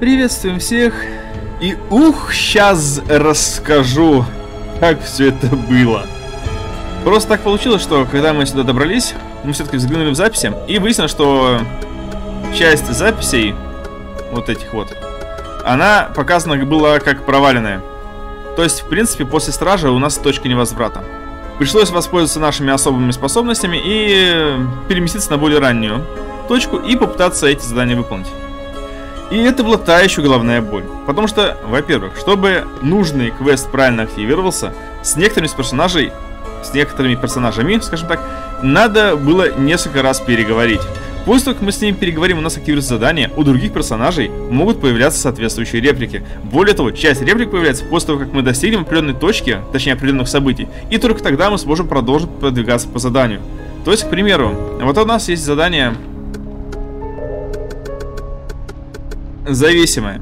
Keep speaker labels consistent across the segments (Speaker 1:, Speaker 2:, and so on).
Speaker 1: Приветствуем всех. И ух, сейчас расскажу, как все это было. Просто так получилось, что когда мы сюда добрались, мы все-таки взглянули в записи, и выяснилось, что часть записей, вот этих вот, она показана была как проваленная. То есть, в принципе, после стража у нас точка невозврата. Пришлось воспользоваться нашими особыми способностями и переместиться на более раннюю точку и попытаться эти задания выполнить. И это была та еще головная боль. Потому что, во-первых, чтобы нужный квест правильно активировался, с некоторыми персонажей, с некоторыми персонажами, скажем так, надо было несколько раз переговорить. После того, как мы с ними переговорим, у нас активируется задание, у других персонажей могут появляться соответствующие реплики. Более того, часть реплик появляется после того, как мы достигнем определенной точки, точнее определенных событий, и только тогда мы сможем продолжить продвигаться по заданию. То есть, к примеру, вот у нас есть задание зависимая.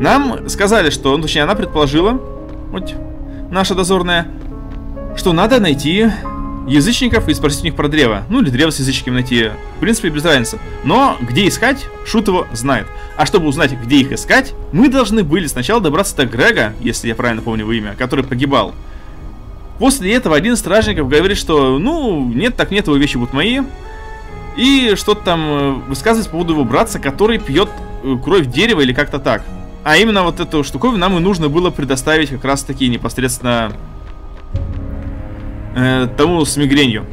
Speaker 1: Нам сказали, что, ну, точнее, она предположила, вот наша дозорная, что надо найти язычников и спросить у них про древо. Ну, или древо с язычниками найти. В принципе, без разницы. Но где искать, Шут его знает. А чтобы узнать, где их искать, мы должны были сначала добраться до Грега, если я правильно помню его имя, который погибал. После этого один из стражников говорит, что, ну, нет, так нет, его вещи будут мои. И что-то там э, высказывает по поводу его братца, который пьет Э, кровь дерева или как-то так. А именно вот эту штуковину нам и нужно было предоставить как раз таки непосредственно э, тому с мигренью.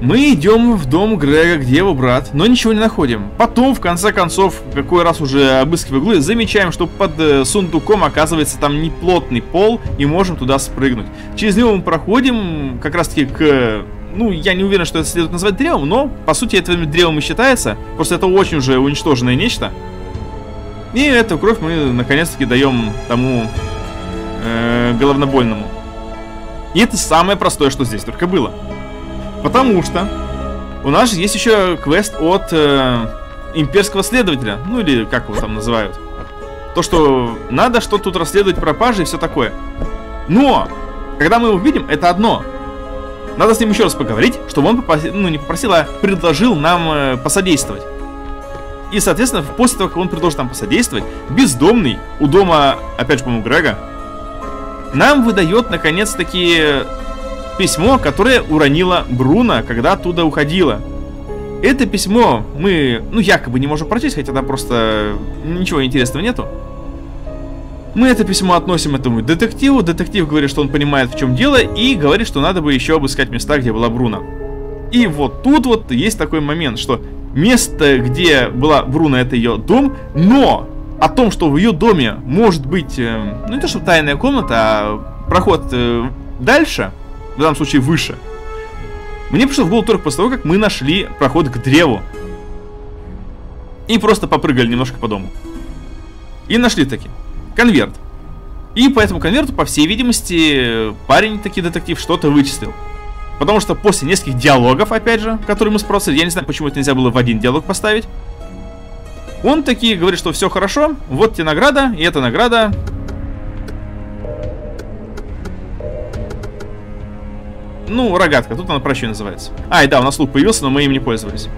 Speaker 1: Мы идем в дом Грега, где его брат, но ничего не находим. Потом, в конце концов, какой раз уже обыскивая углы, замечаем, что под э, сундуком оказывается там неплотный пол, и можем туда спрыгнуть. Через него мы проходим как раз таки к ну, я не уверен, что это следует назвать древом, но, по сути, это древом и считается. Просто это очень уже уничтоженное нечто. И эту кровь мы, наконец-таки, даем тому э, головнобольному. И это самое простое, что здесь только было. Потому что у нас есть еще квест от э, имперского следователя. Ну, или как его там называют. То, что надо что-то тут расследовать пропажи и все такое. Но, когда мы его видим, это одно. Надо с ним еще раз поговорить, чтобы он попросил, ну не попросил, а предложил нам э, посодействовать. И, соответственно, после того, как он предложит нам посодействовать, бездомный у дома, опять же, по-моему, Грега, нам выдает, наконец-таки, письмо, которое уронила Бруно, когда оттуда уходила. Это письмо мы, ну, якобы не можем прочесть, хотя там просто ничего интересного нету. Мы это письмо относим этому детективу. Детектив говорит, что он понимает, в чем дело, и говорит, что надо бы еще обыскать места, где была Бруно. И вот тут вот есть такой момент, что место, где была Бруно, это ее дом, но о том, что в ее доме может быть, э, ну не то что тайная комната, а проход э, дальше, в данном случае выше, мне пришло в голову только после того, как мы нашли проход к древу. И просто попрыгали немножко по дому. И нашли таки конверт. И по этому конверту, по всей видимости, парень, таки детектив, что-то вычислил. Потому что после нескольких диалогов, опять же, которые мы спросили, я не знаю, почему это нельзя было в один диалог поставить, он таки говорит, что все хорошо, вот тебе награда, и эта награда... Ну, рогатка, тут она проще называется. А, и да, у нас лук появился, но мы им не пользовались.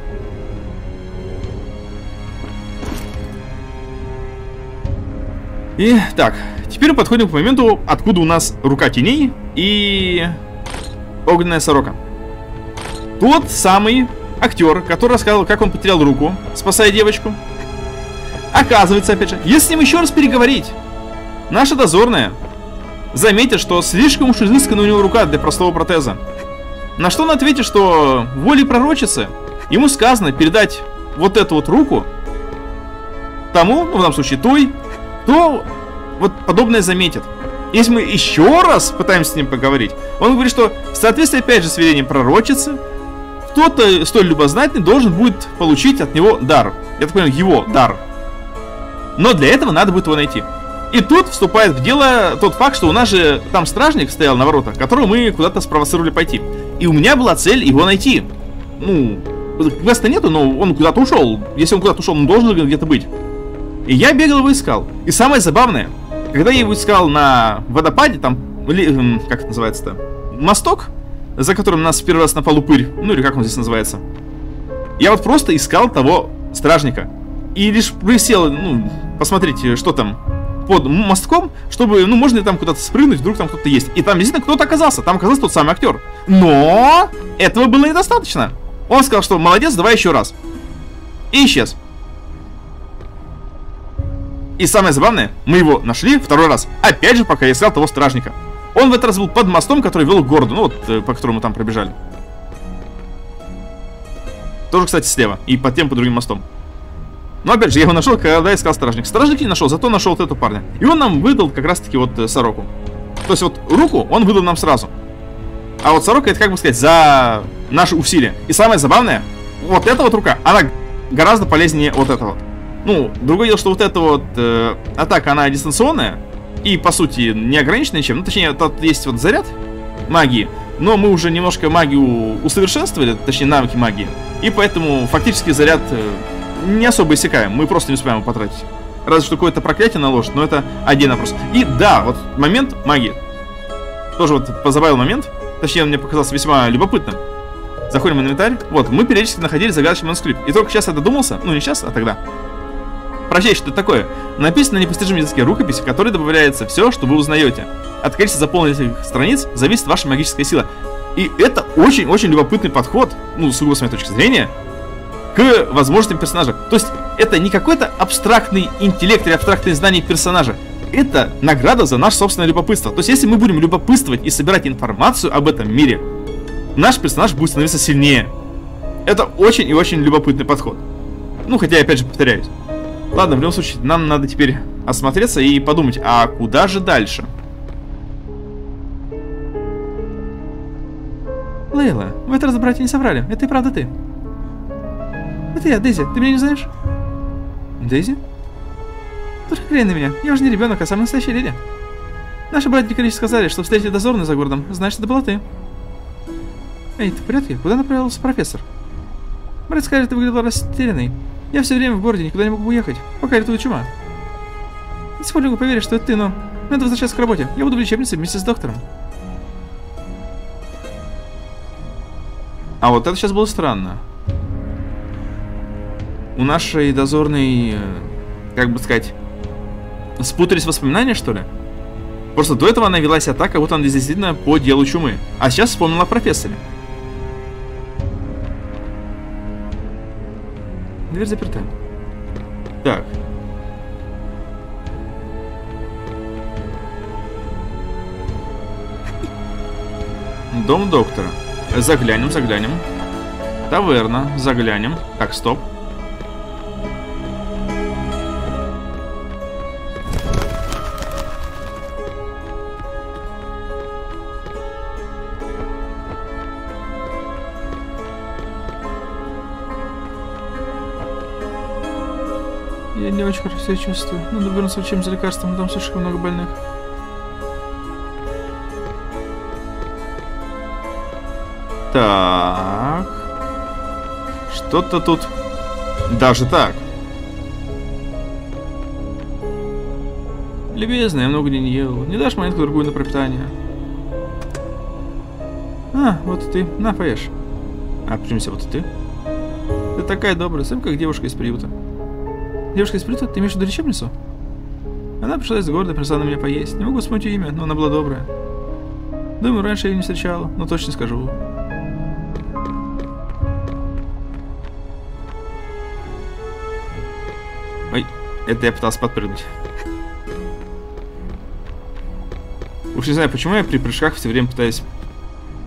Speaker 1: И так, теперь подходим к моменту, откуда у нас рука теней и огненная сорока. Тот самый актер, который рассказывал, как он потерял руку, спасая девочку. Оказывается, опять же, если с ним еще раз переговорить, наша дозорная заметит, что слишком уж изыскана у него рука для простого протеза. На что он ответит, что волей пророчицы ему сказано передать вот эту вот руку тому, ну, в данном случае той, кто вот подобное заметит. Если мы еще раз пытаемся с ним поговорить, он говорит, что в соответствии опять же с велением пророчицы, кто-то столь любознательный должен будет получить от него дар. Я так понимаю, его дар. Но для этого надо будет его найти. И тут вступает в дело тот факт, что у нас же там стражник стоял на воротах, которого мы куда-то спровоцировали пойти. И у меня была цель его найти. Ну, квеста нету, но он куда-то ушел. Если он куда-то ушел, он должен где-то быть. И я бегал его искал. И самое забавное, когда я его искал на водопаде, там, или, как это называется-то, мосток, за которым нас первый раз напал упырь, ну или как он здесь называется, я вот просто искал того стражника. И лишь присел, ну, посмотрите, что там под мостком, чтобы, ну, можно ли там куда-то спрыгнуть, вдруг там кто-то есть. И там действительно кто-то оказался, там оказался тот самый актер. Но этого было недостаточно. Он сказал, что молодец, давай еще раз. И исчез. И самое забавное, мы его нашли второй раз. Опять же, пока я искал того стражника. Он в этот раз был под мостом, который вел к городу, ну вот, э, по которому мы там пробежали. Тоже, кстати, слева. И под тем, по другим мостом. Но опять же, я его нашел, когда искал стражник. Стражник не нашел, зато нашел вот этого парня. И он нам выдал как раз-таки вот э, сороку. То есть вот руку он выдал нам сразу. А вот сорока это, как бы сказать, за наши усилия. И самое забавное, вот эта вот рука, она гораздо полезнее вот этого вот. Ну, другое дело, что вот эта вот э, атака, она дистанционная. И, по сути, не ограничена чем. Ну, точнее, тут есть вот заряд магии. Но мы уже немножко магию усовершенствовали, точнее, навыки магии. И поэтому фактически заряд э, не особо иссякаем, мы просто не успеваем его потратить. Разве что какое-то проклятие наложит, но это один вопрос. И да, вот момент магии. Тоже вот позабавил момент. Точнее, он мне показался весьма любопытным. Заходим в инвентарь. Вот, мы периодически находили загадочный манускрипт. И только сейчас я додумался, ну не сейчас, а тогда. Прочесть, что это такое. Написано на непостижимом языке рукописи, в которой добавляется все, что вы узнаете. От количества заполненных страниц зависит ваша магическая сила. И это очень-очень любопытный подход, ну, с моей точки зрения, к возможностям персонажа. То есть это не какой-то абстрактный интеллект или абстрактное знание персонажа. Это награда за наше собственное любопытство. То есть если мы будем любопытствовать и собирать информацию об этом мире, наш персонаж будет становиться сильнее. Это очень и очень любопытный подход. Ну, хотя, опять же, повторяюсь. Ладно, в любом случае, нам надо теперь осмотреться и подумать, а куда же дальше?
Speaker 2: Лейла, в этот раз братья не соврали. Это и правда ты. Это я, Дейзи. Ты меня не знаешь?
Speaker 1: Дейзи?
Speaker 2: Только глянь на меня. Я уже не ребенок, а самая настоящая леди. Наши братья Крич сказали, что встретили дозорный за городом. Значит, это была ты. Эй, ты в порядке? Куда направился профессор? Брат скажет, ты выглядел растерянный. Я все время в городе, никуда не могу уехать, пока летует чума. Не могу поверить, что это ты, но надо возвращаться к работе. Я буду в лечебнице вместе с доктором.
Speaker 1: А вот это сейчас было странно у нашей дозорной, э, как бы сказать, спутались воспоминания, что ли? Просто до этого она велась атака, вот она действительно по делу чумы. А сейчас вспомнила о профессоре.
Speaker 2: Дверь заперта.
Speaker 1: Так. Дом доктора. Заглянем, заглянем. Таверна, заглянем. Так, стоп.
Speaker 2: Хорошо себя чувствую. Надо вернуться в чем за лекарством, там слишком много больных.
Speaker 1: Так. Что-то тут... Даже так.
Speaker 2: Любезная, я много не ел. Не дашь монетку другую на пропитание? А, вот и ты. На, поешь.
Speaker 1: А почему вот и ты?
Speaker 2: Ты такая добрая, совсем как девушка из приюта. Девушка из приюта? Ты имеешь в виду лечебницу? Она пришла из города, принесла на меня поесть. Не могу вспомнить имя, но она была добрая. Думаю, раньше я ее не встречала, но точно скажу.
Speaker 1: Ой, это я пытался подпрыгнуть. Уж не знаю, почему я при прыжках все время пытаюсь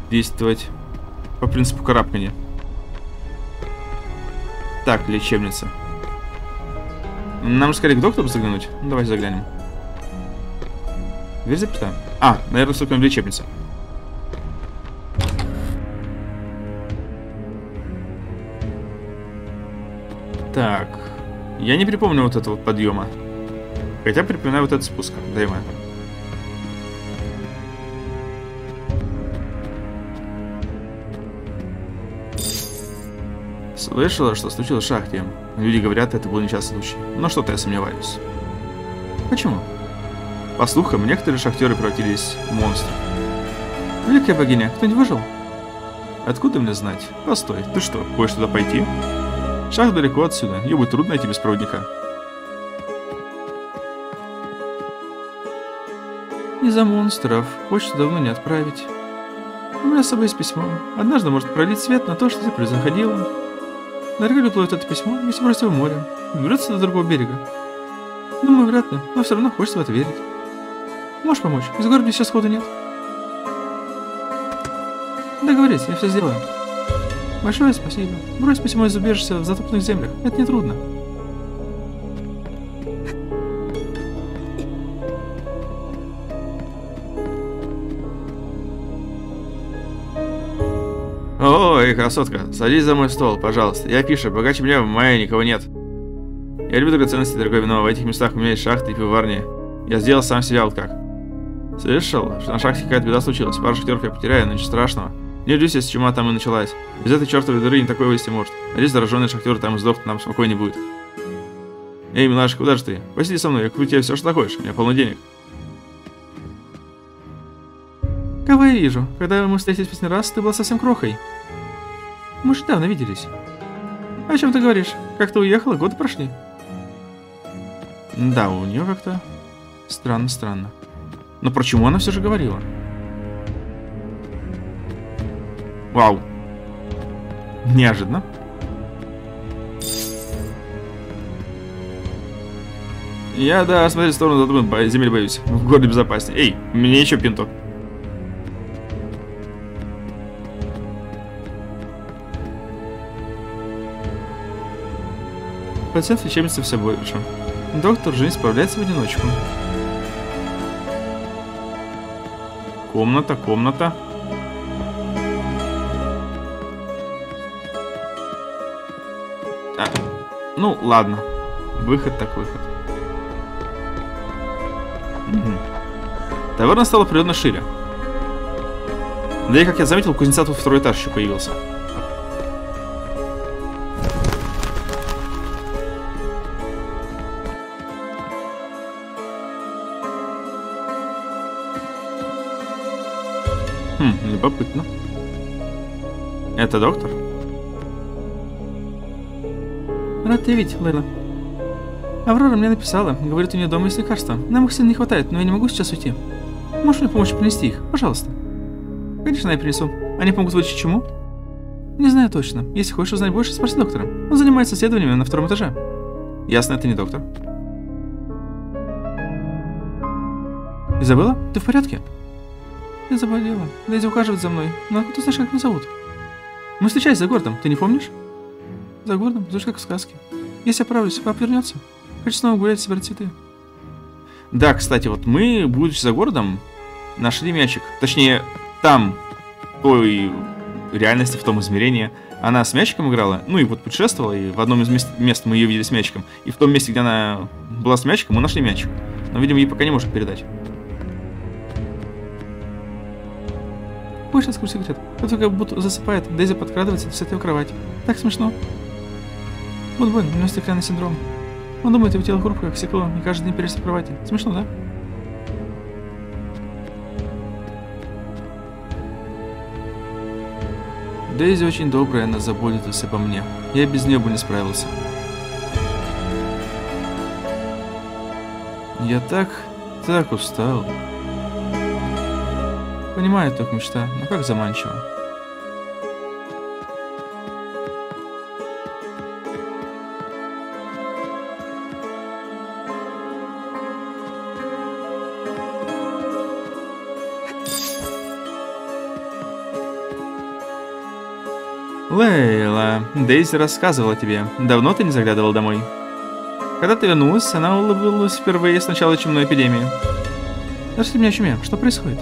Speaker 1: действовать по принципу карабкания. Так, лечебница. Нам же скорее к доктору заглянуть. Ну, давайте заглянем. Дверь заперта. А, наверное, вступим в лечебницу. Так. Я не припомню вот этого подъема. Хотя припоминаю вот этот спуск. Дай Слышала, что случилось в шахте. Люди говорят, это был несчастный случай. Но что-то я сомневаюсь.
Speaker 2: Почему?
Speaker 1: По слухам, некоторые шахтеры превратились в монстров.
Speaker 2: Великая богиня, кто-нибудь выжил?
Speaker 1: Откуда мне знать? Постой, ты что, хочешь туда пойти? Шах далеко отсюда, ее будет трудно найти без проводника.
Speaker 2: Из-за монстров. Почту давно не отправить. У меня с собой есть письмо. Однажды может пролить свет на то, что здесь происходило. Далеко ли плывет это письмо, если бросить в море? Доберется до другого берега? Думаю, вряд ли, но все равно хочется в это верить. Можешь помочь? Из города сейчас хода нет. Договорись, я все сделаю. Большое спасибо. Брось письмо из убежища в затопленных землях. Это не трудно.
Speaker 1: Ой, красотка, садись за мой стол, пожалуйста. Я пишу, богаче меня в мае никого нет. Я люблю драгоценности, дорогое вино. В этих местах у меня есть шахты и пивоварни. Я сделал сам себя вот как. Слышал, что на шахте какая-то беда случилась. Пару шахтеров я потеряю, но ничего страшного. Не удивлюсь, если чума там и началась. Без этой чертовой дыры не такое вывести может. Надеюсь, зараженные шахтеры там сдохнут, нам спокойнее будет. Эй, милашка, куда же ты? Посиди со мной, я куплю тебе все, что хочешь. У меня полно денег.
Speaker 2: Кого я вижу? Когда мы встретились в последний раз, ты была совсем крохой. Мы же давно виделись. О чем ты говоришь? Как ты уехала? Годы прошли.
Speaker 1: Да, у нее как-то странно-странно. Но почему она все же говорила? Вау. Неожиданно. Я, да, смотри в сторону задуман, земель боюсь. В городе безопаснее. Эй, мне еще пинту.
Speaker 2: Пациент лечебницы все больше. Доктор не справляется в одиночку.
Speaker 1: Комната, комната. А, ну, ладно. Выход так выход. Угу. Таверна стала природно шире. Да и, как я заметил, кузнеца тут второй этаж еще появился. Любопытно. Это доктор?
Speaker 2: Рад тебя видеть, Лейла. Аврора мне написала, говорит, у нее дома есть лекарства. Нам их сильно не хватает, но я не могу сейчас уйти. Можешь мне помочь принести их? Пожалуйста. Конечно, я принесу. Они помогут вылечить чему? Не знаю точно. Если хочешь узнать больше, спроси доктора. Он занимается исследованиями на втором этаже.
Speaker 1: Ясно, это не доктор.
Speaker 2: Изабелла, ты в порядке? Я заболела. Леди ухаживает за мной. Но ты знаешь, как меня зовут? Мы встречались за городом, ты не помнишь? За городом, звучит как в сказке. Если оправлюсь, папа вернется. Хочу снова гулять, собирать цветы.
Speaker 1: Да, кстати, вот мы, будучи за городом, нашли мячик. Точнее, там, той реальности, в том измерении, она с мячиком играла, ну и вот путешествовала, и в одном из мест, мест мы ее видели с мячиком. И в том месте, где она была с мячиком, мы нашли мячик. Но, видимо, ей пока не можем передать.
Speaker 2: Больше сквозь сигарет. Кто-то как будто засыпает, Дейзи подкрадывается в свою кровать. Так смешно. Вот Бен, у него стеклянный синдром. Он думает, его тело хрупкое, как стекло, и каждый день в кровати. Смешно, да?
Speaker 1: Дейзи очень добрая, она заботится обо мне. Я без нее бы не справился. Я так, так устал.
Speaker 2: Понимаю только мечта, но как заманчиво.
Speaker 1: Лейла, Дейзи рассказывала тебе. Давно ты не заглядывал домой? Когда ты вернулась, она улыбнулась впервые с начала чумной эпидемии.
Speaker 2: Расскажи мне о чуме. Что происходит?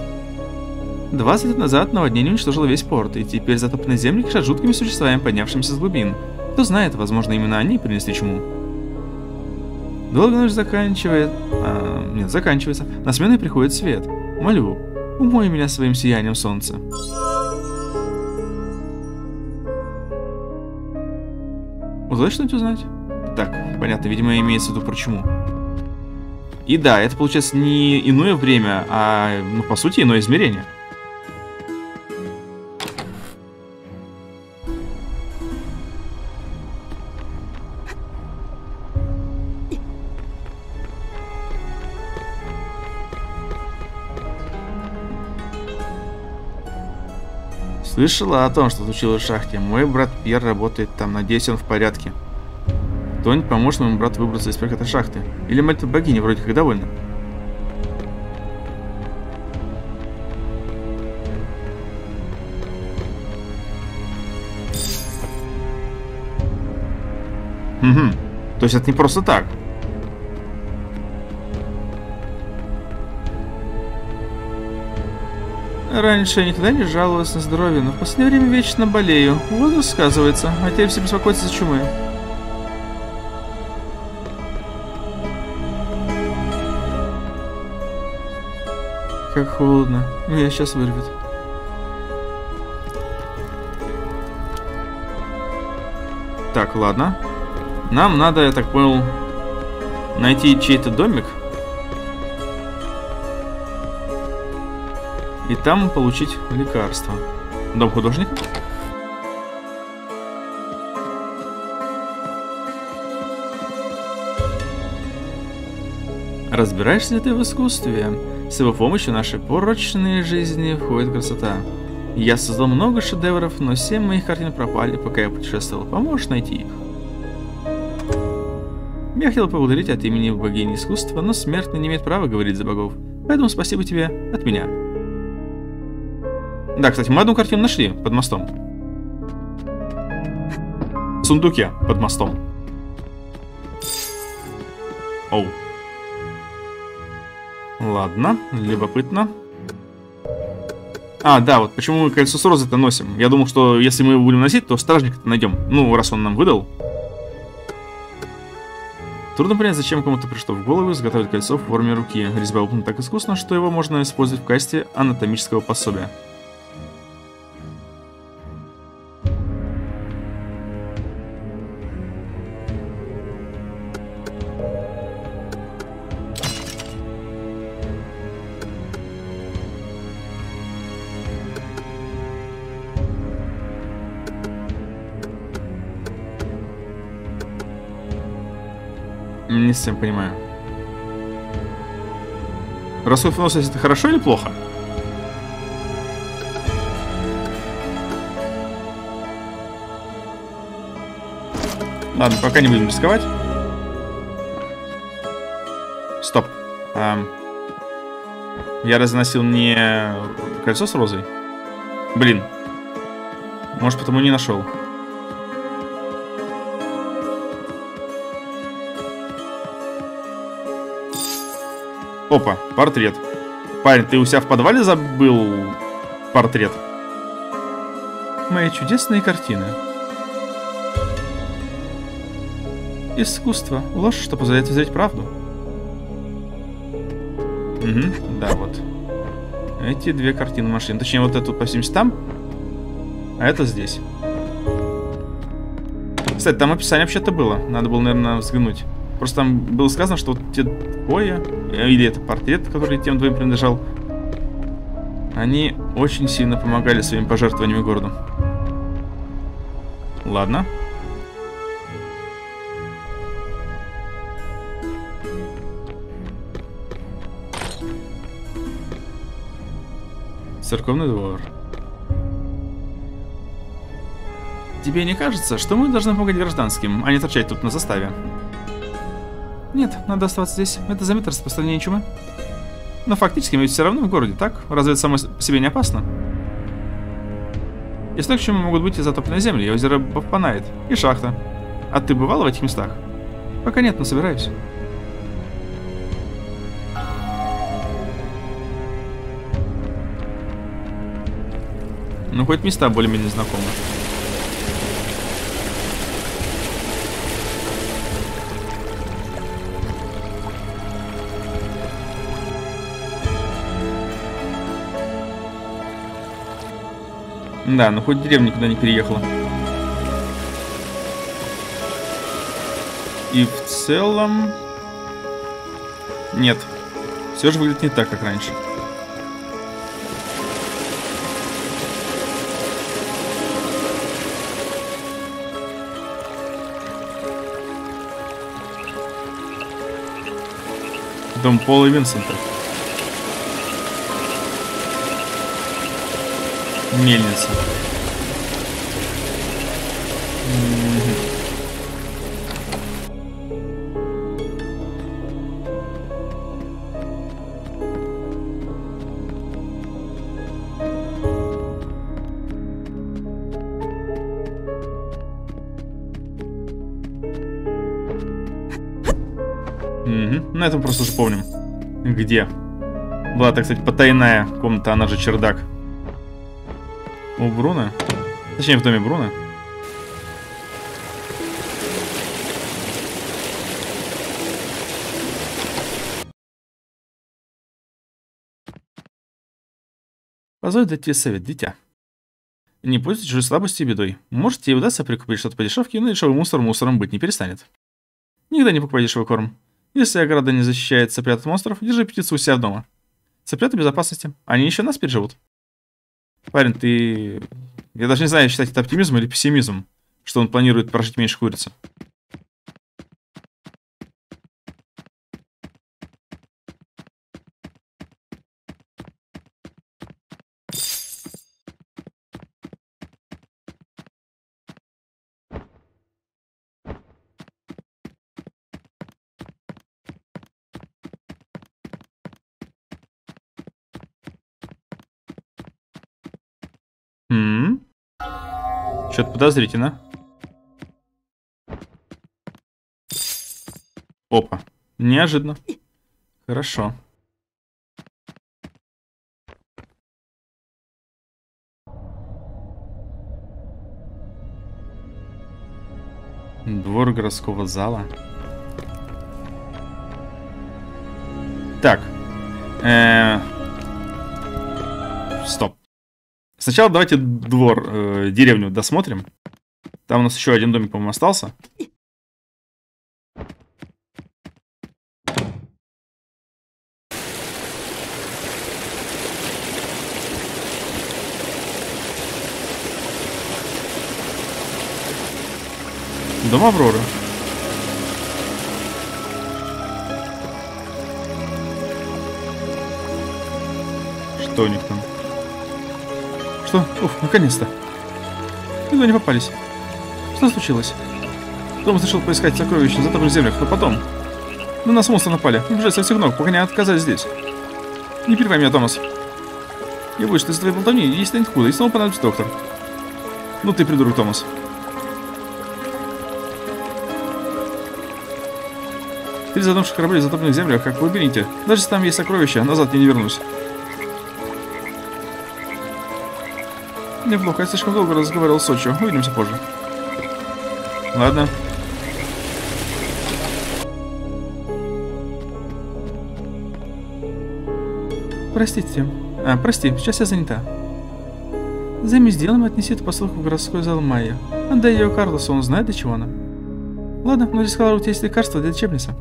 Speaker 1: 20 лет назад наводнение уничтожило весь порт, и теперь затопленные земли кишат жуткими существами, поднявшимися с глубин. Кто знает, возможно, именно они принесли чуму. Долго ночь заканчивает... А, нет, заканчивается. На смену приходит свет. Молю, умой меня своим сиянием солнца. Удалось что-нибудь узнать? Так, понятно, видимо, имеется в виду про чуму. И да, это получается не иное время, а, ну, по сути, иное измерение. Слышала о том, что случилось в шахте. Мой брат Пьер работает там. Надеюсь, он в порядке. Кто-нибудь поможет моему брату выбраться из этой шахты. Или молитва богини вроде как довольна. Угу. То есть это не просто так.
Speaker 2: Раньше я никогда не жаловалась на здоровье, но в последнее время вечно болею. Возраст сказывается, а теперь все беспокоятся за чумы. Как холодно. Меня сейчас вырвет.
Speaker 1: Так, ладно. Нам надо, я так понял, найти чей-то домик. И там получить лекарство. Дом художника? Разбираешься ли ты в искусстве? С его помощью наши порочные жизни входит красота. Я создал много шедевров, но семь моих картин пропали, пока я путешествовал. Поможешь найти их? Я хотел поблагодарить от имени богини искусства, но смертный не имеет права говорить за богов. Поэтому спасибо тебе от меня. Да, кстати, мы одну картину нашли под мостом. В сундуке под мостом. Оу. Ладно, любопытно. А, да, вот почему мы кольцо с розой-то носим. Я думал, что если мы его будем носить, то стражника-то найдем. Ну, раз он нам выдал. Трудно понять, зачем кому-то пришло в голову изготовить кольцо в форме руки. Резьба выполнена так искусно, что его можно использовать в качестве анатомического пособия. Не совсем понимаю. Расход выносливости это хорошо или плохо? Ладно, пока не будем рисковать. Стоп. А, я разносил не кольцо с розой? Блин. Может, потому не нашел. Опа, портрет. Парень, ты у себя в подвале забыл портрет?
Speaker 2: Мои чудесные картины. Искусство. Ложь, что позволяет узреть правду.
Speaker 1: Угу, да, вот. Эти две картины машин. Точнее, вот эту по всем там, а это здесь. Кстати, там описание вообще-то было. Надо было, наверное, взглянуть. Просто там было сказано, что вот те двое, или это портрет, который тем двоим принадлежал, они очень сильно помогали своими пожертвованиями городу. Ладно. Церковный двор. Тебе не кажется, что мы должны помогать гражданским, а не торчать тут на заставе?
Speaker 2: Нет, надо оставаться здесь. Это замет распространения чумы. Но фактически мы все равно в городе, так? Разве это само себе не опасно? Исток чумы могут быть и затопленные земли, и озеро Бавпанает, и шахта. А ты бывал в этих местах? Пока нет, но собираюсь.
Speaker 1: Ну, хоть места более-менее знакомы. Да, ну хоть деревня никуда не переехала. И в целом... Нет. Все же выглядит не так, как раньше. Дом Пола Винсента. Мельница. Угу. Ну, это мы просто уже помним. Где? Была, так сказать, потайная комната, она же чердак. У Бруна? Точнее, в доме Бруна. Позволь дать тебе совет, дитя. Не пользуйтесь чужой слабостью и бедой. Может, тебе удастся прикупить что-то по дешевке, но дешевый мусор мусором быть не перестанет. Никогда не покупай дешевый корм. Если ограда не защищает цыплят от монстров, держи птицу у себя дома. Цыплята безопасности. Они еще нас переживут. Парень, ты... Я даже не знаю, считать это оптимизм или пессимизм, что он планирует прожить меньше курицы. М? Что-то подозрительно. Опа. Неожиданно. Хорошо. Двор городского зала. Так. Э -э Стоп. Сначала давайте двор, э, деревню досмотрим. Там у нас еще один домик, по-моему, остался. Дом Авроры. Что у них там? Что? Уф, наконец-то. Едва не попались. Что случилось? Томас решил поискать сокровища в затопленных землях, но потом... На нас монстры напали. Бежать со всех ног, пока не отказались здесь. Не перебивай меня, Томас. Я вышел из твоей болтовни, есть станет худо, и снова понадобится доктор. Ну ты придурок, Томас. Три задумших кораблей в затопленных землях, как в лабиринте. Даже если там есть сокровища, назад я не вернусь. Неплохо, я слишком долго разговаривал с Сочи. Увидимся позже. Ладно. Простите. А, прости, сейчас я занята. Займись делом и отнеси эту посылку в городской зал Майя. Отдай ее Карлосу, он знает, для чего она. Ладно, но здесь сказала, у тебя есть лекарство для лечебницы.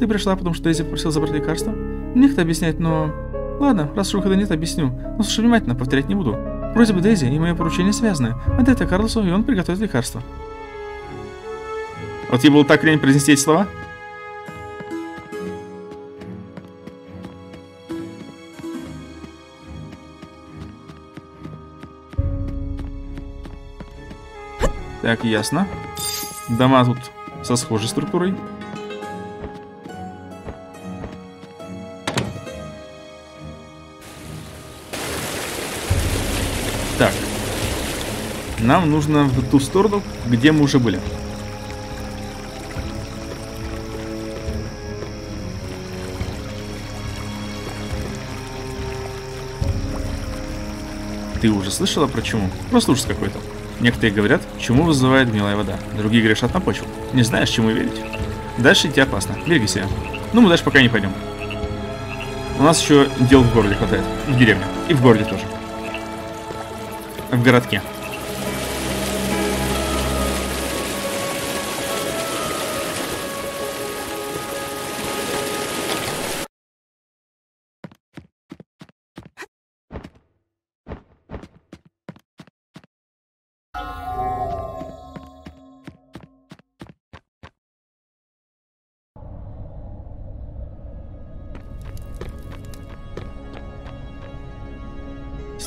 Speaker 1: Ты пришла, потому что Дейзи попросил забрать лекарство? Мне это объяснять, но... Ладно, раз уж выхода нет, объясню. Но слушай внимательно, повторять не буду. Просьба Дейзи и мое поручение связаны. Отдай это Карлосу, и он приготовит лекарство. Вот ей было так лень произнести эти слова? Так, ясно. Дома тут со схожей структурой. Нам нужно в ту сторону, где мы уже были. Ты уже слышала про чуму? Просто ужас какой-то. Некоторые говорят, чуму вызывает гнилая вода. Другие грешат на почву. Не знаешь, чему верить. Дальше идти опасно. Береги себя. Ну, мы дальше пока не пойдем. У нас еще дел в городе хватает. В деревне. И в городе тоже. В городке.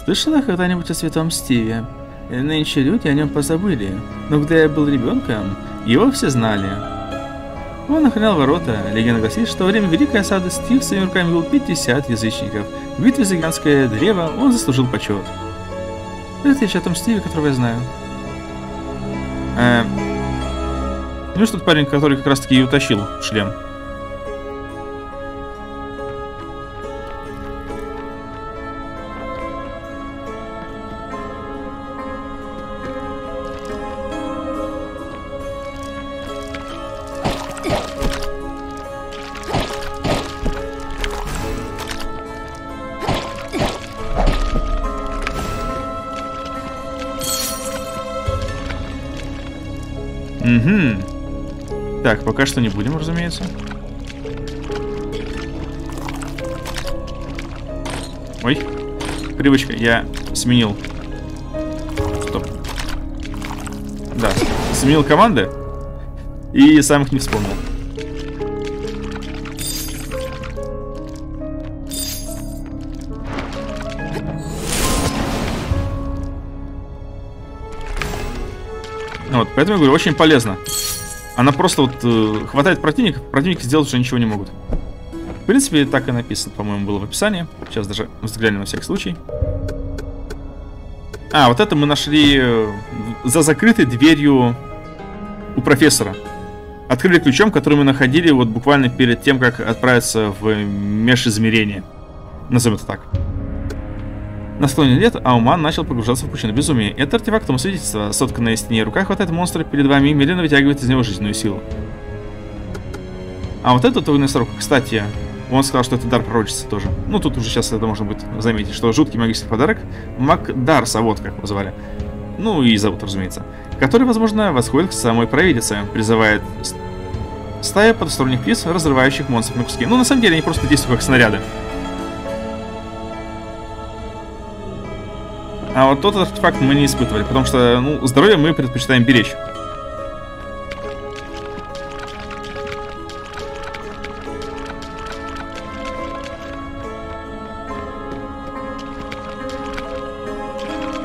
Speaker 2: Слышала когда-нибудь о святом Стиве? Нынче люди о нем позабыли, но когда я был ребенком, его все знали. Он охранял ворота. Легенда гласит, что во время Великой осады Стив своими руками убил 50 язычников. В битве за гигантское древо он заслужил почет. Это речь о том Стиве, которого я знаю.
Speaker 1: Эм... Ну что тот парень, который как раз таки и утащил шлем. Пока что не будем, разумеется. Ой, привычка, я сменил. Стоп. Да, сменил команды и сам их не вспомнил. Вот, поэтому я говорю, очень полезно. Она просто вот э, хватает противников, противники сделать уже ничего не могут. В принципе, так и написано, по-моему, было в описании. Сейчас даже взглянем на всякий случай. А, вот это мы нашли э, за закрытой дверью у профессора. Открыли ключом, который мы находили вот буквально перед тем, как отправиться в межизмерение. Назовем это так. На склоне лет Ауман начал погружаться в пучину безумия. Это артефакт тому свидетельства. Сотканная из тени рука хватает монстра перед вами и медленно вытягивает из него жизненную силу. А вот этот огненный срок, кстати, он сказал, что это дар пророчества тоже. Ну, тут уже сейчас это можно будет заметить, что жуткий магический подарок Макдарса, вот как его звали. Ну и зовут, разумеется. Который, возможно, восходит к самой провидице, призывает стая потусторонних птиц, разрывающих монстров на куски. Ну, на самом деле, они просто действуют как снаряды. А вот тот артефакт мы не испытывали, потому что, ну, здоровье мы предпочитаем беречь.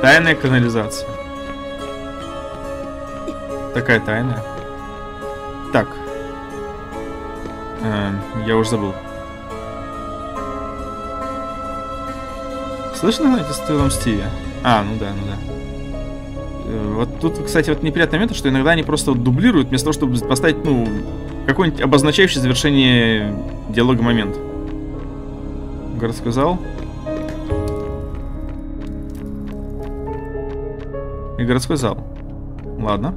Speaker 1: Тайная канализация. Такая тайная. Так. Э, я уже забыл. Слышно, знаете, с Тылом Стиви? А, ну да, ну да. Э, вот тут, кстати, вот неприятный момент, что иногда они просто дублируют, вместо того, чтобы поставить, ну, какой-нибудь обозначающий завершение диалога момент. Городской зал. И городской зал. Ладно.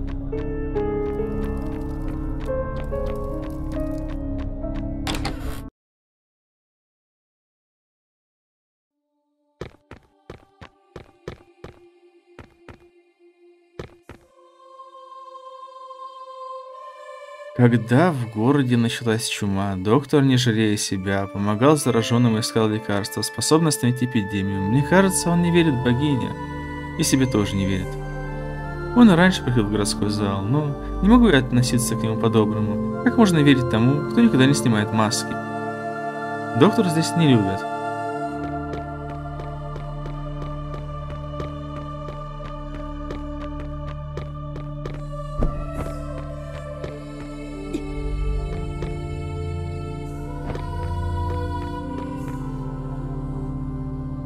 Speaker 1: Когда в городе началась чума, доктор, не жалея себя, помогал зараженным и искал лекарства, способное остановить эпидемию. Мне кажется, он не верит в богиню. И себе тоже не верит. Он и раньше приходил в городской зал, но не могу я относиться к нему по-доброму. Как можно верить тому, кто никогда не снимает маски? Доктор здесь не любят.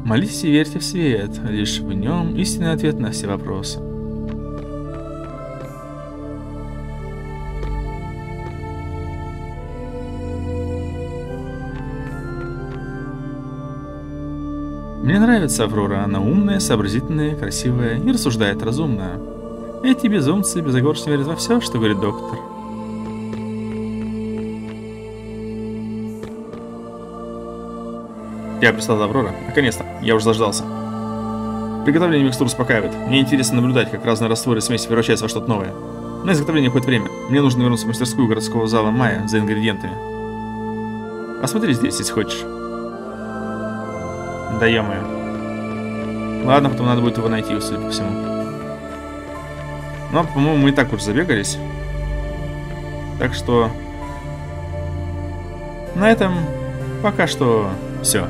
Speaker 1: Молитесь и верьте в свет, лишь в нем истинный ответ на все вопросы. Мне нравится Аврора, она умная, сообразительная, красивая и рассуждает разумно. Эти безумцы безоговорочно верят во все, что говорит доктор. Я прислал Аврора. Наконец-то. Я уже заждался. Приготовление микстур успокаивает. Мне интересно наблюдать, как разные растворы смеси превращаются во что-то новое. На изготовление уходит время. Мне нужно вернуться в мастерскую городского зала Майя за ингредиентами. Посмотри здесь, если хочешь. Да ё Ладно, потом надо будет его найти, судя по всему. Но, по-моему, мы и так уже забегались. Так что... На этом пока что все.